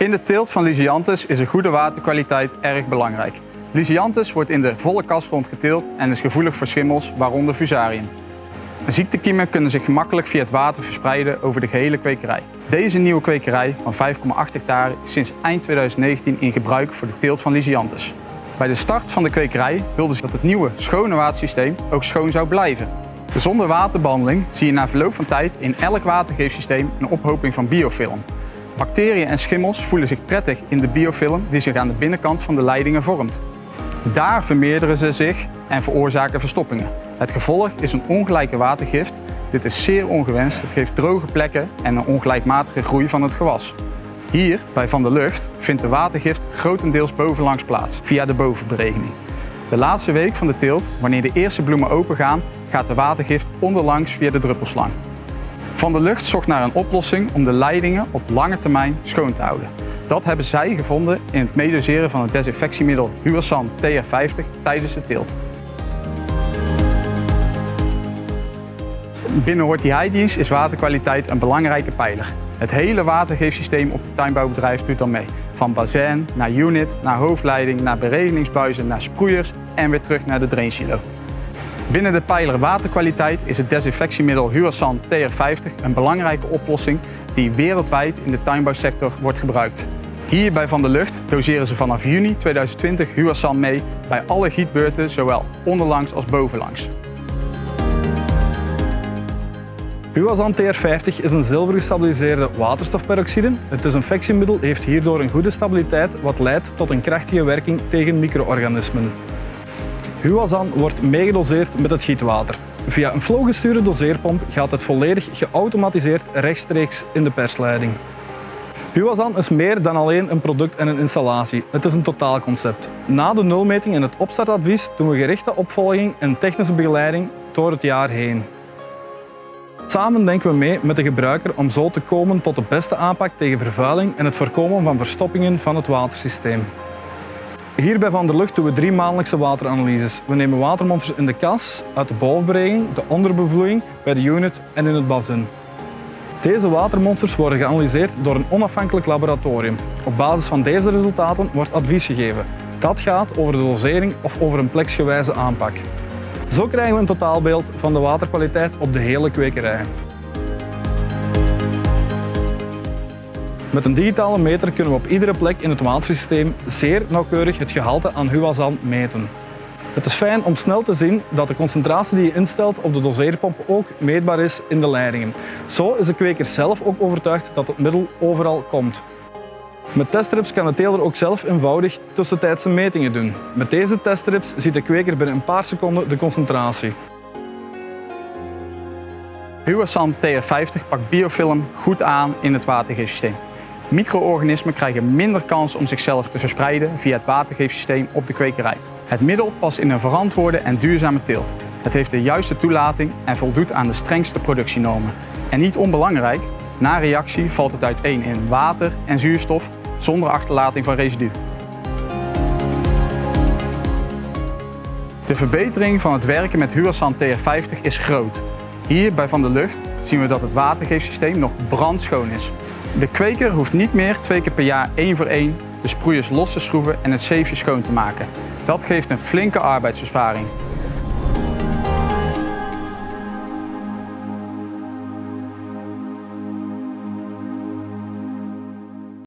In de teelt van Lysianthus is een goede waterkwaliteit erg belangrijk. Lysianthus wordt in de volle kasgrond geteeld en is gevoelig voor schimmels, waaronder fusarium. Ziektekiemen kunnen zich gemakkelijk via het water verspreiden over de gehele kwekerij. Deze nieuwe kwekerij van 5,8 hectare is sinds eind 2019 in gebruik voor de teelt van Lysianthus. Bij de start van de kwekerij wilden ze dat het nieuwe schone watersysteem ook schoon zou blijven. Zonder waterbehandeling zie je na verloop van tijd in elk watergeefsysteem een ophoping van biofilm. Bacteriën en schimmels voelen zich prettig in de biofilm die zich aan de binnenkant van de leidingen vormt. Daar vermeerderen ze zich en veroorzaken verstoppingen. Het gevolg is een ongelijke watergift. Dit is zeer ongewenst. Het geeft droge plekken en een ongelijkmatige groei van het gewas. Hier, bij Van der Lucht, vindt de watergift grotendeels bovenlangs plaats, via de bovenberegening. De laatste week van de teelt, wanneer de eerste bloemen opengaan, gaat de watergift onderlangs via de druppelslang. Van der Lucht zocht naar een oplossing om de leidingen op lange termijn schoon te houden. Dat hebben zij gevonden in het meedoseren van het desinfectiemiddel Huasan TR50 tijdens de teelt. Binnen Horti Hygiene is waterkwaliteit een belangrijke pijler. Het hele watergeefsysteem op het tuinbouwbedrijf doet dan mee. Van bazin naar unit, naar hoofdleiding, naar beregeningsbuizen, naar sproeiers en weer terug naar de drainsilo. Binnen de pijler waterkwaliteit is het desinfectiemiddel Huasan TR50 een belangrijke oplossing die wereldwijd in de tuinbouwsector wordt gebruikt. Hier bij Van der Lucht doseren ze vanaf juni 2020 Huasan mee bij alle gietbeurten, zowel onderlangs als bovenlangs. Huasan TR50 is een zilvergestabiliseerde waterstofperoxide. Het desinfectiemiddel heeft hierdoor een goede stabiliteit wat leidt tot een krachtige werking tegen micro-organismen. Huasan wordt meegedoseerd met het gietwater. Via een flow gestuurde doseerpomp gaat het volledig geautomatiseerd rechtstreeks in de persleiding. Huasan is meer dan alleen een product en een installatie. Het is een totaalconcept. Na de nulmeting en het opstartadvies doen we gerichte opvolging en technische begeleiding door het jaar heen. Samen denken we mee met de gebruiker om zo te komen tot de beste aanpak tegen vervuiling en het voorkomen van verstoppingen van het watersysteem. Hier bij Van der Lucht doen we drie maandelijkse wateranalyses. We nemen watermonsters in de kas, uit de bovenbereiding, de onderbevloeiing, bij de unit en in het bazin. Deze watermonsters worden geanalyseerd door een onafhankelijk laboratorium. Op basis van deze resultaten wordt advies gegeven. Dat gaat over de dosering of over een pleksgewijze aanpak. Zo krijgen we een totaalbeeld van de waterkwaliteit op de hele kwekerij. Met een digitale meter kunnen we op iedere plek in het watersysteem zeer nauwkeurig het gehalte aan Huasan meten. Het is fijn om snel te zien dat de concentratie die je instelt op de doseerpomp ook meetbaar is in de leidingen. Zo is de kweker zelf ook overtuigd dat het middel overal komt. Met teststrips kan de teler ook zelf eenvoudig tussentijdse metingen doen. Met deze teststrips ziet de kweker binnen een paar seconden de concentratie. Huasan TR50 pakt biofilm goed aan in het watergeefsysteem. Micro-organismen krijgen minder kans om zichzelf te verspreiden via het watergeefsysteem op de kwekerij. Het middel past in een verantwoorde en duurzame teelt. Het heeft de juiste toelating en voldoet aan de strengste productienormen. En niet onbelangrijk, na reactie valt het uiteen in water en zuurstof zonder achterlating van residu. De verbetering van het werken met Huasan TR50 is groot. Hier bij Van der Lucht zien we dat het watergeefsysteem nog brandschoon is. De kweker hoeft niet meer twee keer per jaar één voor één de sproeiers los te schroeven en het zeefje schoon te maken. Dat geeft een flinke arbeidsbesparing.